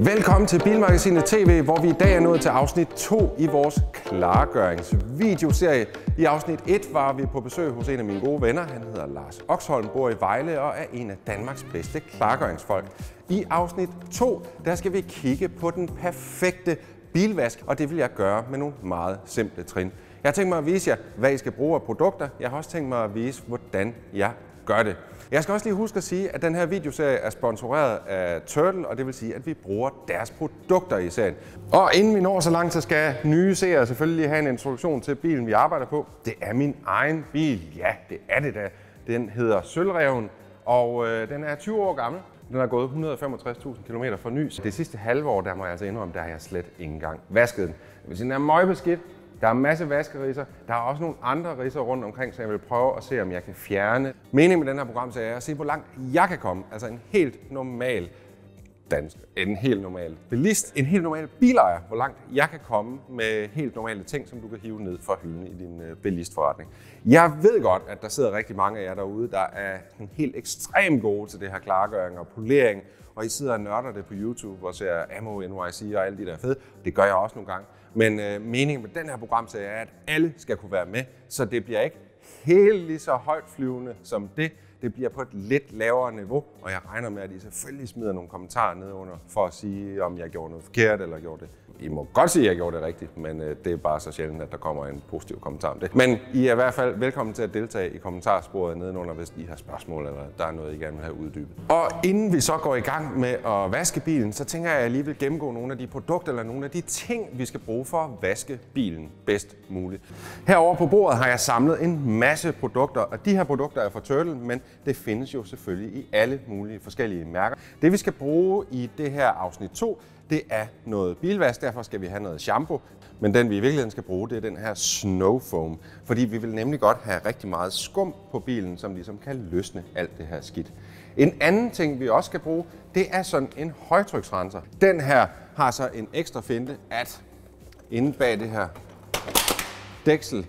Velkommen til Bilmagasinet TV, hvor vi i dag er nået til afsnit 2 i vores klargøringsvideoserie. I afsnit 1 var vi på besøg hos en af mine gode venner. Han hedder Lars Oxholm, bor i Vejle og er en af Danmarks bedste klargøringsfolk. I afsnit 2, der skal vi kigge på den perfekte bilvask, og det vil jeg gøre med nogle meget simple trin. Jeg har tænkt mig at vise jer, hvad I skal bruge af produkter. Jeg har også tænkt mig at vise, hvordan jeg gør det. Jeg skal også lige huske at sige, at den her videoserie er sponsoreret af Turtle, og det vil sige, at vi bruger deres produkter i serien. Og inden vi når så langt, så skal nye seere selvfølgelig have en introduktion til bilen, vi arbejder på. Det er min egen bil. Ja, det er det da. Den hedder Sølvreven, og øh, den er 20 år gammel. Den har gået 165.000 km for ny. Det sidste halve år, der må jeg altså indrømme, der har jeg slet ikke engang vasket den. Det vil sige, den er møgbeskidt. Der er en masse vaskerisser. Der er også nogle andre risser rundt omkring, så jeg vil prøve at se, om jeg kan fjerne. Meningen med den her program så er at se, hvor langt jeg kan komme. Altså en helt normal dansk, en helt normal bilist, en helt normal bilejer, hvor langt jeg kan komme med helt normale ting, som du kan hive ned fra hylden i din øh, bilistforretning. Jeg ved godt, at der sidder rigtig mange af jer derude, der er helt ekstremt gode til det her klargøring og polering, og I sidder og nørder det på YouTube og ser Ammo NYC og alle de der fede. Det gør jeg også nogle gange. Men øh, meningen med den her program er, at alle skal kunne være med, så det bliver ikke helt lige så højt flyvende som det. Det bliver på et lidt lavere niveau, og jeg regner med, at I selvfølgelig smider nogle kommentarer ned under for at sige, om jeg gjorde noget forkert eller gjorde det i må godt sige, at jeg gjorde det rigtigt, men øh, det er bare så sjældent, at der kommer en positiv kommentar om det. Men I er i hvert fald velkommen til at deltage i kommentarsporet nedenunder, hvis I har spørgsmål, eller der er noget, I gerne vil have uddybet. Og inden vi så går i gang med at vaske bilen, så tænker jeg, at jeg lige vil gennemgå nogle af de produkter, eller nogle af de ting, vi skal bruge for at vaske bilen bedst muligt. Herover på bordet har jeg samlet en masse produkter, og de her produkter er fra Turtle, men det findes jo selvfølgelig i alle mulige forskellige mærker. Det vi skal bruge i det her afsnit 2, det er noget bilvask, derfor skal vi have noget shampoo. Men den vi i virkeligheden skal bruge, det er den her Snow Foam. Fordi vi vil nemlig godt have rigtig meget skum på bilen, som ligesom kan løsne alt det her skidt. En anden ting, vi også skal bruge, det er sådan en højtryksrenser. Den her har så en ekstra finte, at inde bag det her dæksel,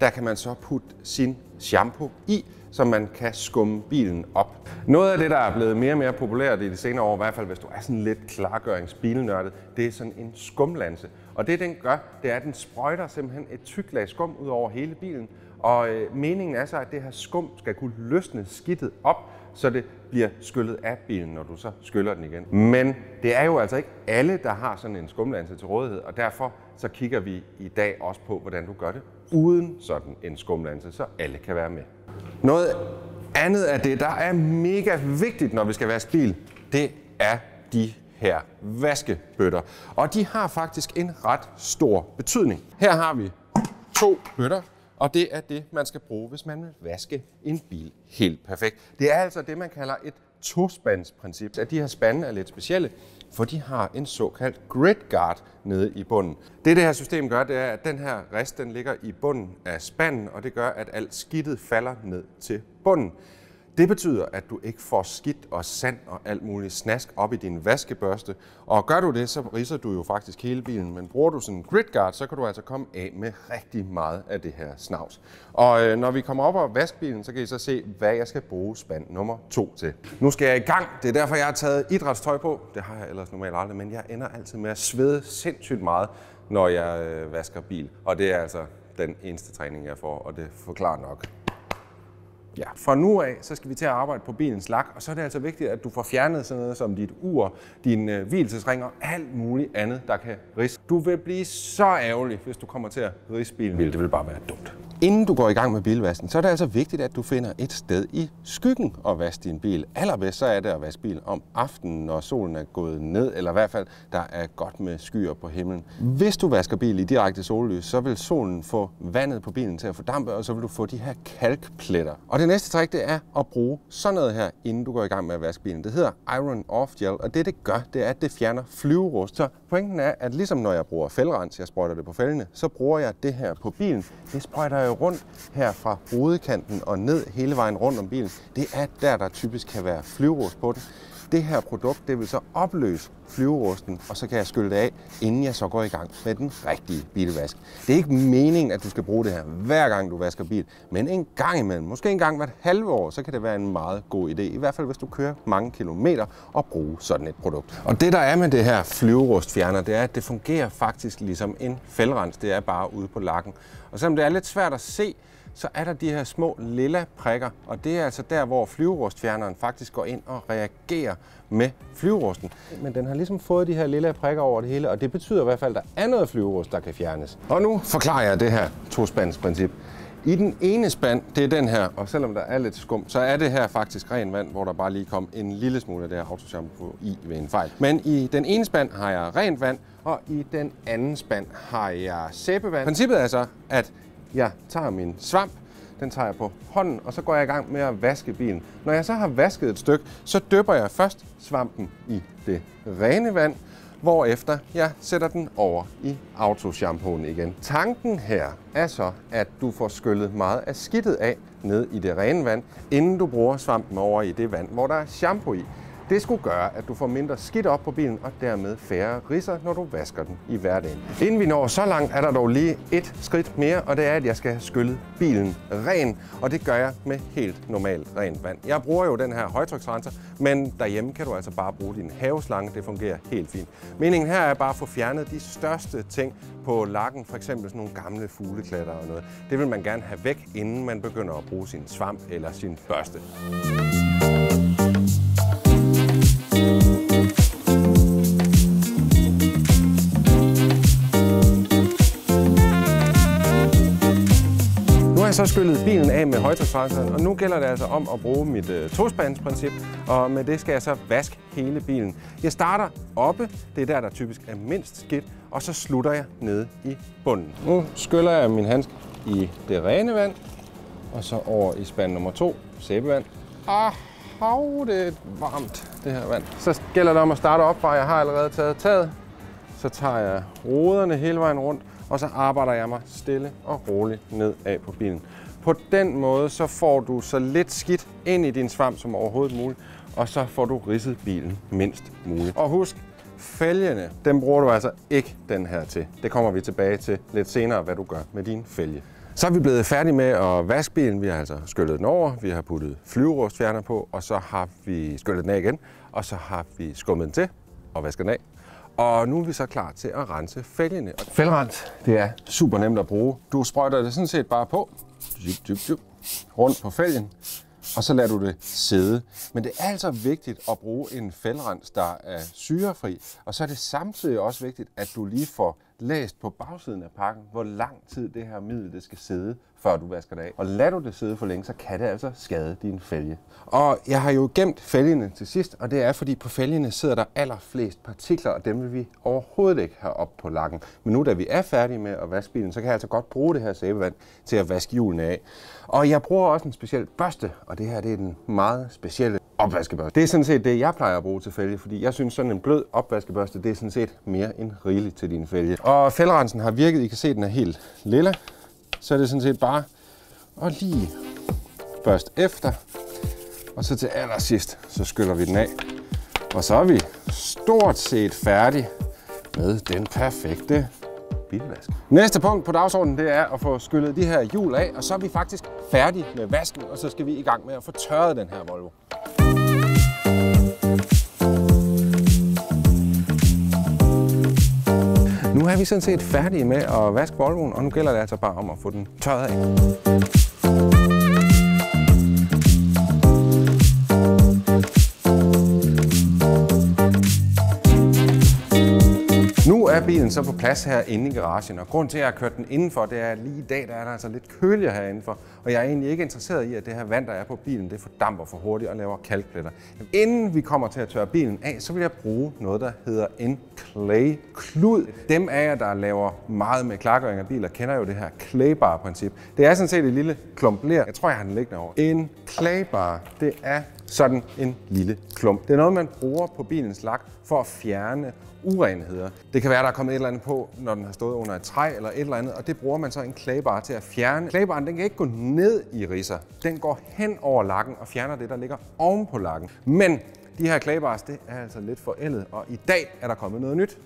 der kan man så putte sin shampoo i, så man kan skumme bilen op. Noget af det, der er blevet mere og mere populært i de senere år, i hvert fald hvis du er sådan lidt klargøringsbilnørdet, det er sådan en skumlanse. Og det den gør, det er, at den sprøjter simpelthen et tyk lag skum ud over hele bilen. Og øh, meningen er så, at det her skum skal kunne løsne skidtet op, så det bliver skyllet af bilen, når du så skyller den igen. Men det er jo altså ikke alle, der har sådan en skumlanse til rådighed, og derfor så kigger vi i dag også på, hvordan du gør det uden sådan en skumlanse, så alle kan være med. Noget andet af det, der er mega vigtigt, når vi skal vaske bil, det er de her vaskebøtter. Og de har faktisk en ret stor betydning. Her har vi to bøtter, og det er det, man skal bruge, hvis man vil vaske en bil helt perfekt. Det er altså det, man kalder et tospandsprincip. At de her spande er lidt specielle, for de har en såkaldt grid guard nede i bunden. Det, det her system gør, det er, at den her rest den ligger i bunden af spanden, og det gør, at alt skidtet falder ned til bunden. Det betyder, at du ikke får skidt og sand og alt muligt snask op i din vaskebørste. Og gør du det, så riser du jo faktisk hele bilen. Men bruger du sådan en gridguard, så kan du altså komme af med rigtig meget af det her snavs. Og øh, når vi kommer op og vasker bilen, så kan I så se, hvad jeg skal bruge spand nummer to til. Nu skal jeg i gang. Det er derfor, jeg har taget idrætstøj på. Det har jeg ellers normalt aldrig, men jeg ender altid med at svede sindssygt meget, når jeg øh, vasker bil. Og det er altså den eneste træning, jeg får, og det forklarer nok. Ja. Fra nu af, så skal vi til at arbejde på bilens lak, og så er det altså vigtigt, at du får fjernet sådan noget som dit ur, din øh, hvilesesring og alt muligt andet, der kan ris. Du vil blive så ærgerlig, hvis du kommer til at rise bilen. Det vil bare være dumt. Inden du går i gang med bilvasken, så er det altså vigtigt, at du finder et sted i skyggen at vaske din bil. Allerbedst så er det at vaske bil om aftenen, når solen er gået ned, eller i hvert fald, der er godt med skyer på himlen. Hvis du vasker bil i direkte sollys, så vil solen få vandet på bilen til at fordampe, og så vil du få de her kalkpletter. Og det næste trick, det er at bruge sådan noget her, inden du går i gang med at vaske bilen. Det hedder Iron Off Gel, og det det gør, det er, at det fjerner flyverust. Så pointen er, at ligesom når jeg bruger fældrens, jeg sprøjter det på fældene, så bruger jeg det her på bilen. Det sprøjter jeg rundt her fra hovedkanten og ned hele vejen rundt om bilen. Det er der, der typisk kan være flyvrus på den det her produkt, det vil så opløse flyverusten, og så kan jeg skylle det af, inden jeg så går i gang med den rigtige bilvask. Det er ikke meningen, at du skal bruge det her hver gang du vasker bil, men en gang imellem, måske en gang hvert halve år, så kan det være en meget god idé. I hvert fald hvis du kører mange kilometer og bruger sådan et produkt. Og det der er med det her flyverustfjerner, det er, at det fungerer faktisk ligesom en fældrens. Det er bare ude på lakken. Og selvom det er lidt svært at se, så er der de her små lilla prikker, og det er altså der, hvor flyverustfjerneren faktisk går ind og reagerer med flyverusten. Men den har ligesom fået de her lilla prikker over det hele, og det betyder i hvert fald, at der er noget flyverust, der kan fjernes. Og nu forklarer jeg det her tospandsprincip. I den ene spand, det er den her, og selvom der er lidt skum, så er det her faktisk ren vand, hvor der bare lige kom en lille smule af det her autoshampoo i ved en fejl. Men i den ene spand har jeg rent vand, og i den anden spand har jeg sæbevand. Princippet er så, at jeg tager min svamp, den tager jeg på hånden, og så går jeg i gang med at vaske bilen. Når jeg så har vasket et stykke, så dypper jeg først svampen i det rene vand, hvorefter jeg sætter den over i autoshampooen igen. Tanken her er så, at du får skyllet meget af skidtet af ned i det rene vand, inden du bruger svampen over i det vand, hvor der er shampoo i. Det skulle gøre, at du får mindre skidt op på bilen og dermed færre ridser, når du vasker den i hverdagen. Inden vi når så langt, er der dog lige et skridt mere, og det er, at jeg skal skylle bilen ren, og det gør jeg med helt normalt rent vand. Jeg bruger jo den her højtryksrenser, men derhjemme kan du altså bare bruge din haveslange. Det fungerer helt fint. Meningen her er bare at få fjernet de største ting på lakken, for eksempel sådan nogle gamle fugleklatter og noget. Det vil man gerne have væk, inden man begynder at bruge sin svamp eller sin børste. Jeg så skyllet bilen af med højtryksrenseren, og nu gælder det altså om at bruge mit øh, tospandsprincip, og med det skal jeg så vaske hele bilen. Jeg starter oppe, det er der, der typisk er mindst skidt, og så slutter jeg nede i bunden. Nu skyller jeg min handske i det rene vand, og så over i spand nummer to, sæbevand. Ah, hav, det er varmt, det her vand. Så gælder det om at starte op fra, jeg har allerede taget taget. Så tager jeg roderne hele vejen rundt, og så arbejder jeg mig stille og roligt ned af på bilen. På den måde så får du så lidt skidt ind i din svamp som overhovedet muligt, og så får du ridset bilen mindst muligt. Og husk, fælgene, dem bruger du altså ikke den her til. Det kommer vi tilbage til lidt senere, hvad du gør med din fælge. Så er vi blevet færdige med at vaske bilen. Vi har altså skyllet den over, vi har puttet flyverustfjerner på, og så har vi skyllet den af igen, og så har vi skummet den til og vasket den af. Og nu er vi så klar til at rense fælgene. Fældrens, det er super nemt at bruge. Du sprøjter det sådan set bare på, dyb, dyb, dyb, rundt på fælgen, og så lader du det sidde. Men det er altså vigtigt at bruge en fældrens, der er syrefri, og så er det samtidig også vigtigt, at du lige får læst på bagsiden af pakken, hvor lang tid det her middel det skal sidde, før du vasker det af. Og lader du det sidde for længe, så kan det altså skade din fælge. Og jeg har jo gemt fælgene til sidst, og det er fordi på fælgene sidder der allerflest partikler, og dem vil vi overhovedet ikke have op på lakken. Men nu da vi er færdige med at vaske bilen, så kan jeg altså godt bruge det her sæbevand til at vaske hjulene af. Og jeg bruger også en speciel børste, og det her det er den meget specielle opvaskebørste. Det er sådan set det, jeg plejer at bruge til fælge, fordi jeg synes, sådan en blød opvaskebørste, det er sådan set mere end rigeligt til din fælge. Og fælderensen har virket, I kan se, den er helt lilla. Så er det sådan set bare at lige først efter, og så til allersidst, så skyller vi den af. Og så er vi stort set færdige med den perfekte bilvask. Næste punkt på dagsordenen, det er at få skyllet de her hjul af, og så er vi faktisk færdige med vasken, og så skal vi i gang med at få tørret den her Volvo. Nu er vi sådan set færdige med at vaske Volvoen, og nu gælder det altså bare om at få den tørret af. er bilen så på plads her inde i garagen, og grund til, at jeg har kørt den indenfor, det er, at lige i dag der er der altså lidt køligere herinde og jeg er egentlig ikke interesseret i, at det her vand, der er på bilen, det fordamper for hurtigt og laver kalkpletter. Inden vi kommer til at tørre bilen af, så vil jeg bruge noget, der hedder en clay klud. Dem af jer, der laver meget med klargøring af biler, kender jo det her claybar-princip. Det er sådan set et lille klump ler. Jeg tror, jeg har den liggende over. En claybar, det er sådan en lille klump. Det er noget, man bruger på bilens lak for at fjerne urenheder. Det kan være, der er kommet et eller andet på, når den har stået under et træ eller et eller andet, og det bruger man så en klæbar til at fjerne. Klæbaren den kan ikke gå ned i ridser. Den går hen over lakken og fjerner det, der ligger oven på lakken. Men de her claybars, det er altså lidt forældet, og i dag er der kommet noget nyt.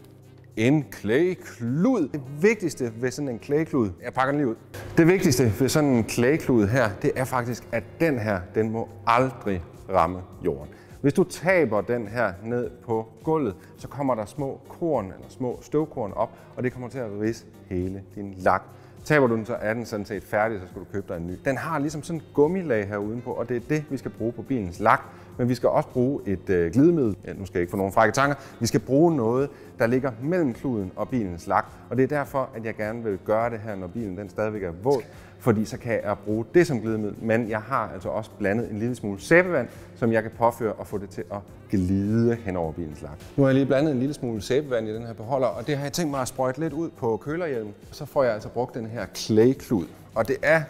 En clayklud. Det vigtigste ved sådan en clayklud, jeg pakker den lige ud. Det vigtigste ved sådan en clayklud her, det er faktisk, at den her, den må aldrig ramme jorden. Hvis du taber den her ned på gulvet, så kommer der små korn eller små støvkorn op, og det kommer til at rise hele din lak. Taber du den, så er den sådan set færdig, så skal du købe dig en ny. Den har ligesom sådan en gummilag her udenpå, og det er det, vi skal bruge på bilens lak. Men vi skal også bruge et øh, glidemiddel. Ja, nu skal jeg ikke få nogen frække tanker. Vi skal bruge noget, der ligger mellem kluden og bilens lak. Og det er derfor, at jeg gerne vil gøre det her, når bilen den stadigvæk er våd fordi så kan jeg bruge det som glidemiddel, men jeg har altså også blandet en lille smule sæbevand, som jeg kan påføre og få det til at glide hen over bilens lak. Nu har jeg lige blandet en lille smule sæbevand i den her beholder, og det har jeg tænkt mig at sprøjte lidt ud på kølerhjelmen. Så får jeg altså brugt den her klæklud, og det er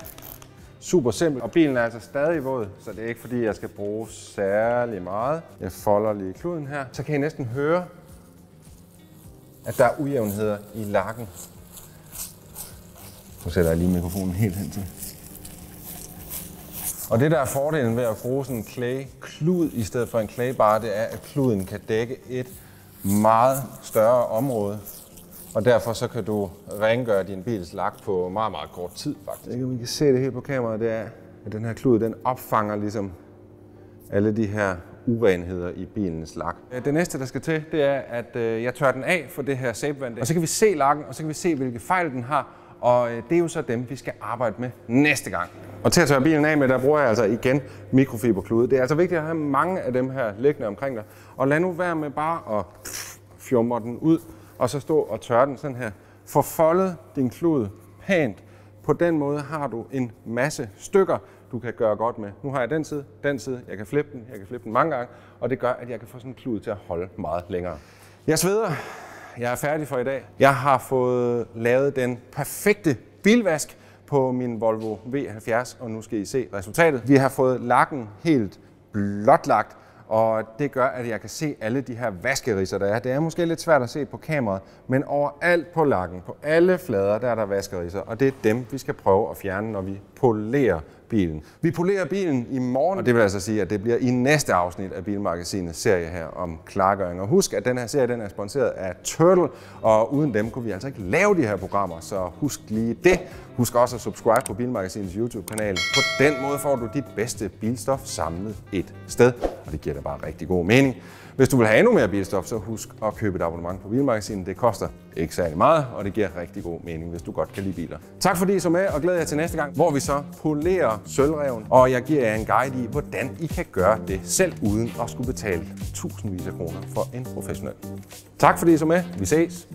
super simpelt, og bilen er altså stadig våd, så det er ikke fordi, jeg skal bruge særlig meget. Jeg folder lige kluden her, så kan I næsten høre, at der er ujævnheder i lakken. Nu sætter jeg lige mikrofonen helt hen til. Og det der er fordelen ved at bruge sådan en clay-klud i stedet for en claybar, det er, at kluden kan dække et meget større område. Og derfor så kan du rengøre din bils lak på meget, meget kort tid faktisk. Ikke, man kan se det helt på kameraet, det er, at den her klud, den opfanger ligesom alle de her urenheder i bilens lak. Det næste, der skal til, det er, at øh, jeg tør den af for det her sæbevand. Og så kan vi se lakken, og så kan vi se, hvilke fejl den har, og øh, det er jo så dem, vi skal arbejde med næste gang. Og til at tørre bilen af med, der bruger jeg altså igen mikrofiberklude. Det er altså vigtigt at have mange af dem her liggende omkring dig. Og lad nu være med bare at fjumre den ud, og så stå og tørre den sådan her. Forfoldet din klud pænt. På den måde har du en masse stykker, du kan gøre godt med. Nu har jeg den side, den side, jeg kan flippe den, jeg kan flippe den mange gange, og det gør, at jeg kan få sådan en klud til at holde meget længere. Jeg sveder, jeg er færdig for i dag. Jeg har fået lavet den perfekte bilvask på min Volvo V70, og nu skal I se resultatet. Vi har fået lakken helt blotlagt, og det gør, at jeg kan se alle de her vaskerisser, der er. Det er måske lidt svært at se på kameraet, men overalt på lakken, på alle flader, der er der vaskerisser, og det er dem, vi skal prøve at fjerne, når vi polerer bilen. Vi polerer bilen i morgen, og det vil altså sige, at det bliver i næste afsnit af Bilmagasinets serie her om klargøring. Og husk, at den her serie den er sponsoreret af Turtle, og uden dem kunne vi altså ikke lave de her programmer, så husk lige det. Husk også at subscribe på Bilmagasinets YouTube-kanal. På den måde får du dit bedste bilstof samlet et sted, og det giver dig bare rigtig god mening. Hvis du vil have endnu mere bilstof, så husk at købe et abonnement på Bilmagasinet. Det koster ikke særlig meget, og det giver rigtig god mening, hvis du godt kan lide biler. Tak fordi I så med, og glæder jer til næste gang, hvor vi så polerer sølvreven, og jeg giver jer en guide i, hvordan I kan gøre det selv, uden at skulle betale tusindvis af kroner for en professionel. Tak fordi I så med. Vi ses.